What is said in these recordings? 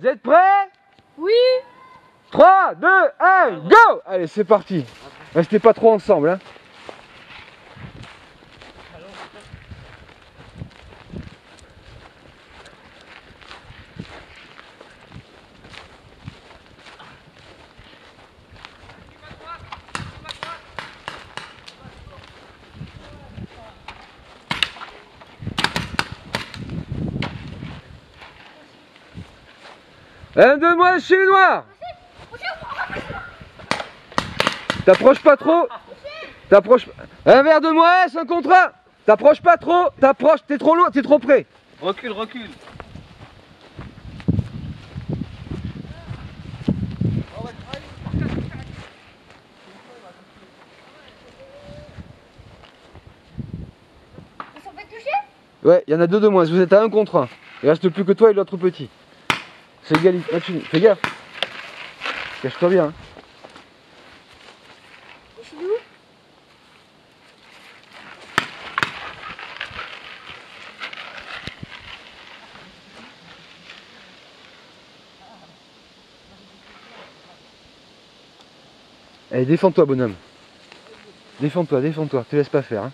Vous êtes prêts? Oui 3, 2, 1, go Allez, c'est parti. Restez pas trop ensemble. Hein. Un de moins chez les noirs T'approches pas trop. T'approches Un verre de moins, un contre un T'approches pas trop, t'approches, t'es trop loin, t'es trop près. Recule, recule. Ils sont fait toucher Ouais, il y en a deux de moins, vous êtes à un contre un. Il reste plus que toi et l'autre petit. C'est fais gaffe. Cache-toi bien. hein. Allez, défends-toi, bonhomme. Défends-toi, défends-toi. Te laisse pas faire. hein.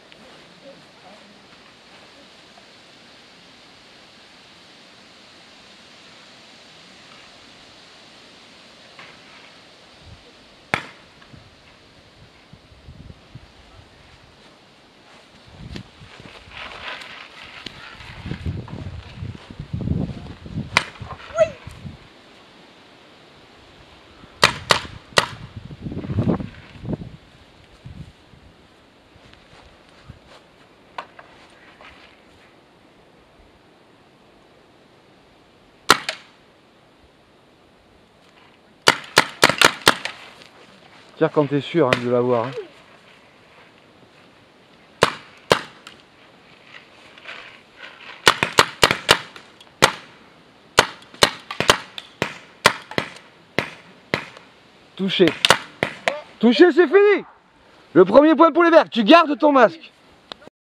Tire quand t'es sûr hein, de l'avoir. hein. Touché. Touché, c'est fini Le premier point pour les verts. Tu gardes ton masque.